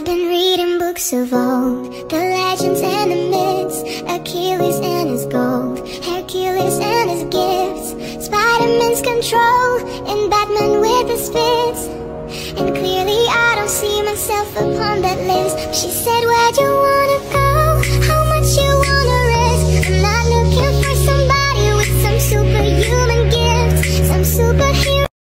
I've been reading books of old, the legends and the myths, Achilles and his gold, Hercules and his gifts, Spider-Man's control, and Batman with his fists. And clearly I don't see myself upon that list. She said,